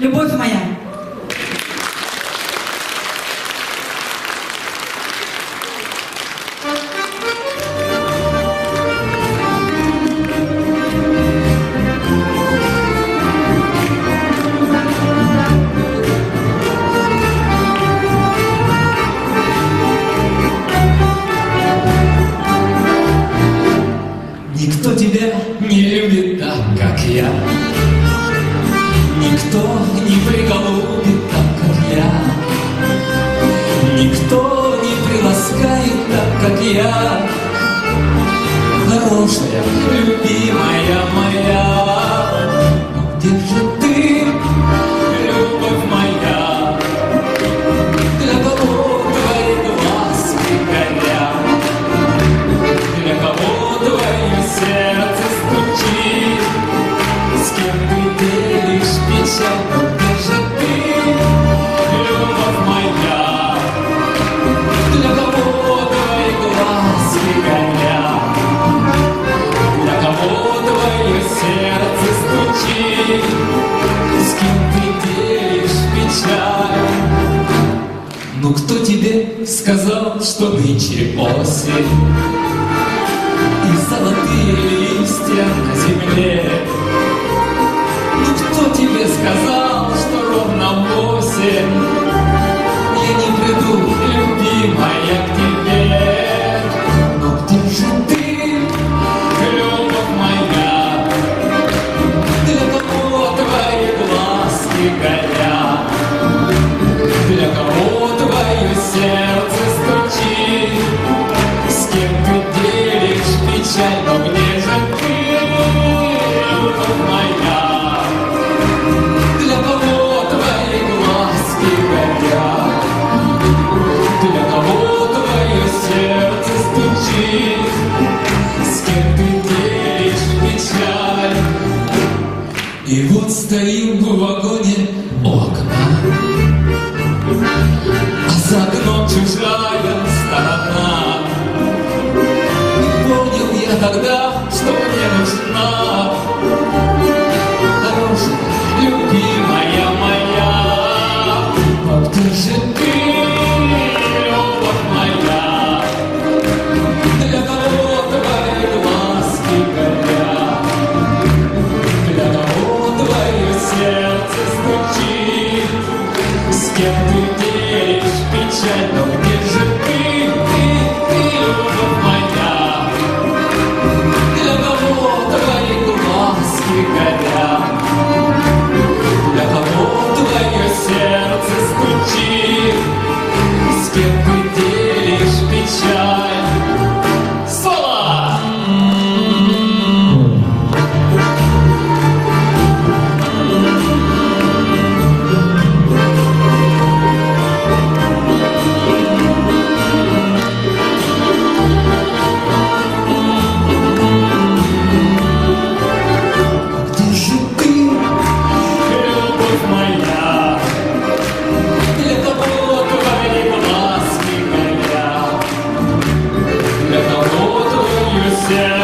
любовь моя. Никто тебя не любит так, как я. Никто не приголубит так, как я. Никто не приласкает так, как я. Хорошая, любимая моя. Но где же ты, любовь моя? Для кого твои глазки горят? Для кого твое сердце Ну кто тебе сказал, что нынче осень? И золотые И вот стоим в вагоне окна а за окном чужая сторона. Понял я тогда, что мне нужна yeah.